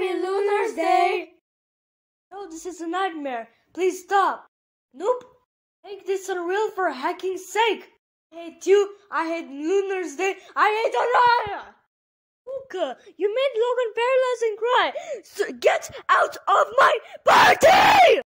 Happy Lunar's Day! No, this is a nightmare. Please stop. Nope. Make this unreal for hacking's sake. I hate you. I hate Lunar's Day. I hate Araya. Luca, you made Logan paralyzed and cry. So get out of my party!